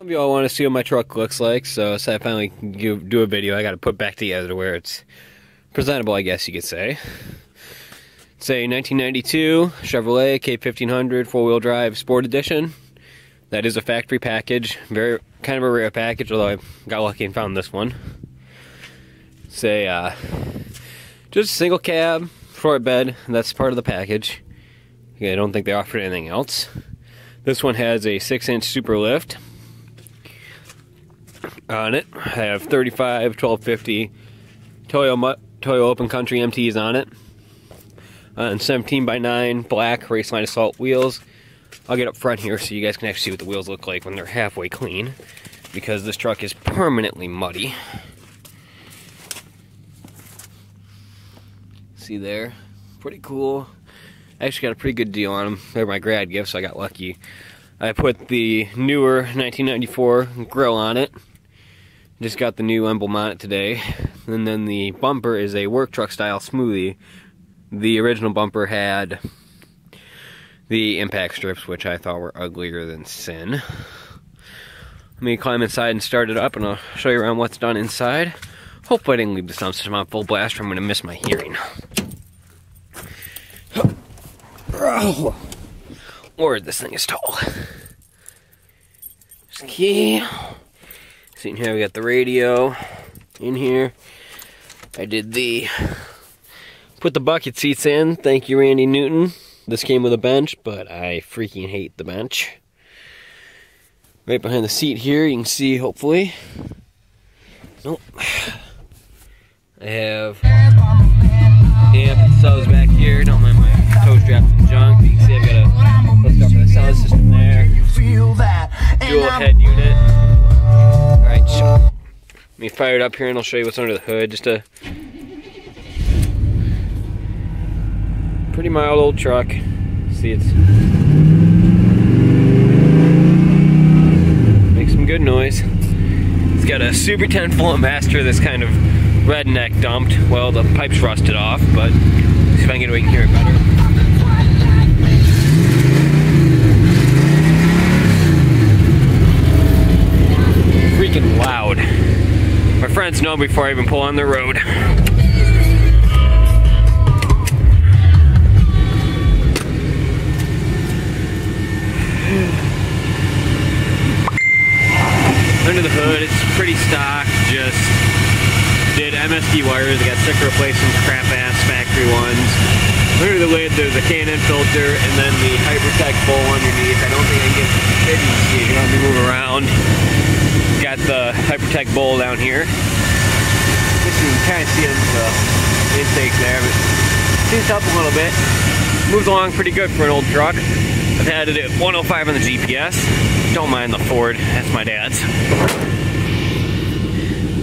Some of y'all want to see what my truck looks like, so, so I finally do a video. I got to put back together to where it's presentable, I guess you could say. It's a 1992 Chevrolet K1500 four-wheel drive Sport Edition. That is a factory package, very kind of a rare package, although I got lucky and found this one. It's a uh, just single cab, short bed. That's part of the package. I don't think they offered anything else. This one has a six-inch super lift on it. I have 35, 1250 Toyo, Toyo Open Country MTs on it. Uh, and 17 by 9 black Raceline Assault wheels. I'll get up front here so you guys can actually see what the wheels look like when they're halfway clean. Because this truck is permanently muddy. See there? Pretty cool. I actually got a pretty good deal on them. They're my grad gift, so I got lucky. I put the newer 1994 grill on it. Just got the new emblem on it today. And then the bumper is a work truck style smoothie. The original bumper had the impact strips, which I thought were uglier than sin. Let me climb inside and start it up, and I'll show you around what's done inside. Hopefully I didn't leave the sound system on full blast, or I'm going to miss my hearing. Lord, this thing is tall. Key. See in here we got the radio in here. I did the put the bucket seats in. Thank you, Randy Newton. This came with a bench, but I freaking hate the bench. Right behind the seat here, you can see hopefully. Nope. I have amp subs back here. Don't mind my toe straps and junk. You can see I've got a hooked up for the sound system there. Dual head unit. Let me fire it up here and I'll show you what's under the hood. Just a pretty mild old truck. See, it's makes some good noise. It's got a Super 10 Flowmaster that's kind of redneck dumped. Well, the pipe's rusted off, but see if I can get away and hear it better. freaking loud. Friends know before I even pull on the road. Under the hood, it's pretty stock, just did MSD wires, I got sick replacements, crap ass factory ones. Under the lid, there's a K&N filter, and then the Hypertech bowl underneath. I don't think I can get see, you let me move around got the Hypertech bowl down here. You can kind of see the intake there, but seems up a little bit. Moves along pretty good for an old truck. I've had it at 105 on the GPS. Don't mind the Ford, that's my dad's.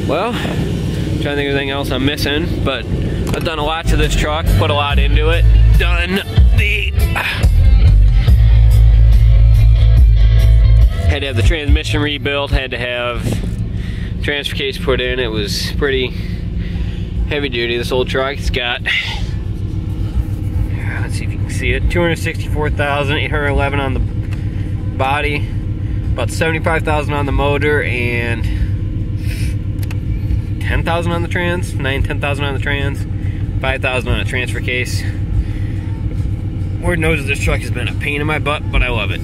Well, trying to think of anything else I'm missing, but I've done a lot to this truck, put a lot into it. Done the had to have the transmission rebuilt, had to have transfer case put in. It was pretty heavy duty, this old truck. It's got, let's see if you can see it, 264,811 on the body, about 75,000 on the motor, and 10,000 on the trans, 9, 10,000 on the trans, 5,000 on a transfer case. Lord knows this truck has been a pain in my butt, but I love it.